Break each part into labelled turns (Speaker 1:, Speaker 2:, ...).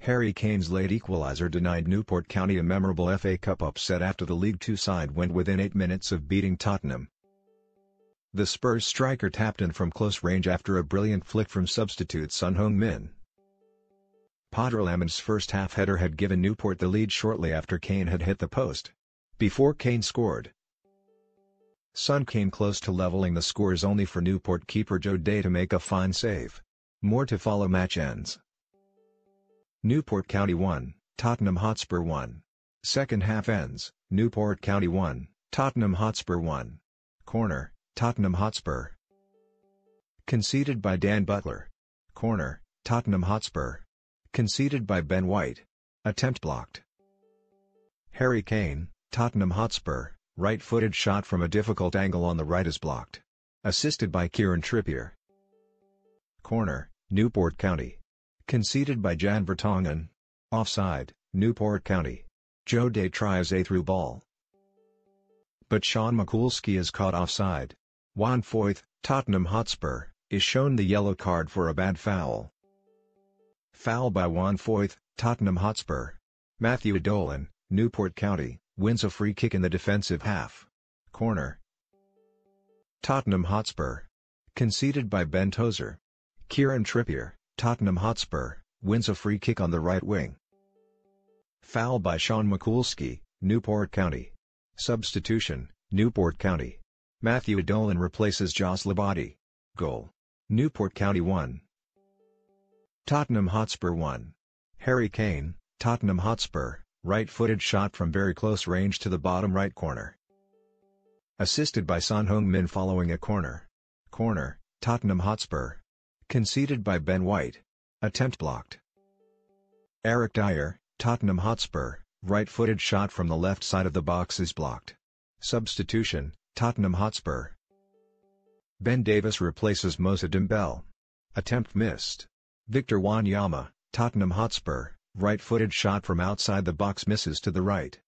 Speaker 1: Harry Kane's late equalizer denied Newport County a memorable FA Cup upset after the League Two side went within 8 minutes of beating Tottenham. The Spurs striker tapped in from close range after a brilliant flick from substitute Son Heung-min. Padraig Amond's first-half header had given Newport the lead shortly after Kane had hit the post. Before Kane scored, Son came close to leveling the scores only for Newport keeper Joe Day to make a fine save. More to follow match ends. Newport County 1, Tottenham Hotspur 1. Second half ends, Newport County 1, Tottenham Hotspur 1. Corner, Tottenham Hotspur. Conceded by Dan Butler. Corner, Tottenham Hotspur. Conceded by Ben White. Attempt blocked. Harry Kane, Tottenham Hotspur, right-footed shot from a difficult angle on the right is blocked. Assisted by Kieran Trippier. Corner, Newport County. Conceded by Jan Vertonghen. Offside, Newport County. Joe Day tries a through ball. But Shawn McCoulsky is caught offside. Juan Foyth, Tottenham Hotspur, is shown the yellow card for a bad foul. Foul by Juan Foyth, Tottenham Hotspur. Matthew Dolan, Newport County, wins a free kick in the defensive half. Corner. Tottenham Hotspur. Conceded by Ben Tozer. Kieran Trippier, Tottenham Hotspur, wins a free kick on the right wing. Foul by Shawn McCoulsky, Newport County. Substitution, Newport County. Matthew Dolan replaces Joss Labadie. Goal. Newport County 1. Tottenham Hotspur 1. Harry Kane, Tottenham Hotspur, right-footed shot from very close range to the bottom right corner. Assisted by Son Heung-min following a corner. Corner, Tottenham Hotspur. Conceded by Ben White. Attempt blocked. Eric Dier, Tottenham Hotspur, right-footed shot from the left side of the box is blocked. Substitution, Tottenham Hotspur. Ben Davies replaces Moussa Dembele. Attempt missed. Victor Wanyama, Tottenham Hotspur, right-footed shot from outside the box misses to the right.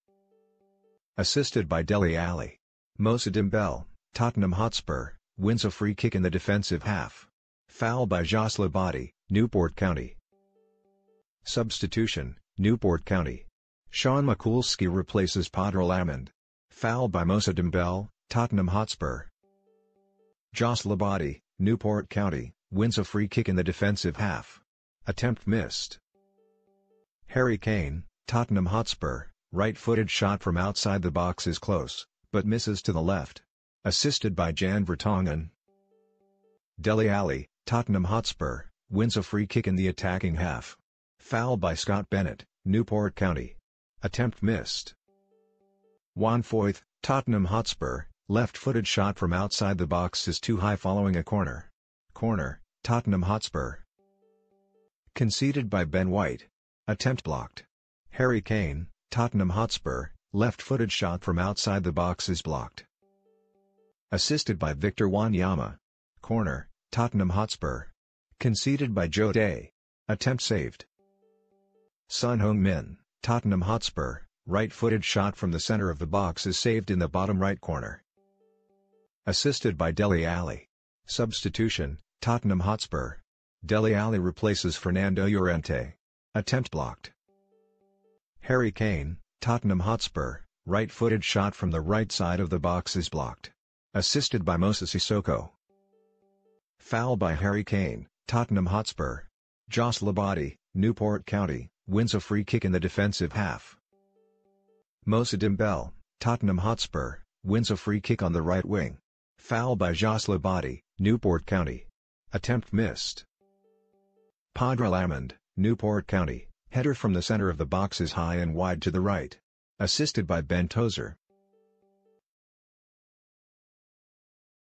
Speaker 1: Assisted by Dele Alli. Moussa Dembele, Tottenham Hotspur, wins a free kick in the defensive half. Foul by Joss Labadie, Newport County. Substitution, Newport County. Shawn McCoulsky replaces Padraig Amond. Foul by Moussa Dembele, Tottenham Hotspur. Joss Labadie, Newport County, wins a free kick in the defensive half. Attempt missed. Harry Kane, Tottenham Hotspur, right-footed shot from outside the box is close, but misses to the left. Assisted by Jan Vertonghen. Dele Alli, Tottenham Hotspur, wins a free kick in the attacking half. Foul by Scott Bennett, Newport County. Attempt missed. Juan Foyth, Tottenham Hotspur, Left-footed shot from outside the box is too high following a corner. Corner, Tottenham Hotspur. Conceded by Ben White. Attempt blocked. Harry Kane, Tottenham Hotspur, left-footed shot from outside the box is blocked. Assisted by Victor Wanyama. Corner, Tottenham Hotspur. Conceded by Joe Day. Attempt saved. Son Heung-min, Tottenham Hotspur, right-footed shot from the center of the box is saved in the bottom right corner. Assisted by Dele Alli. Substitution, Tottenham Hotspur. Dele Alli replaces Fernando Llorente. Attempt blocked. Harry Kane, Tottenham Hotspur, right-footed shot from the right side of the box is blocked. Assisted by Moussa Sissoko. Foul by Harry Kane, Tottenham Hotspur. Joss Labadie, Newport County, wins a free kick in the defensive half. Moussa Dembele, Tottenham Hotspur, wins a free kick on the right wing. Foul by Joss Labadie, Newport County. Attempt missed. Padraig Amond, Newport County, header from the center of the box is high and wide to the right. Assisted by Ben Tozer.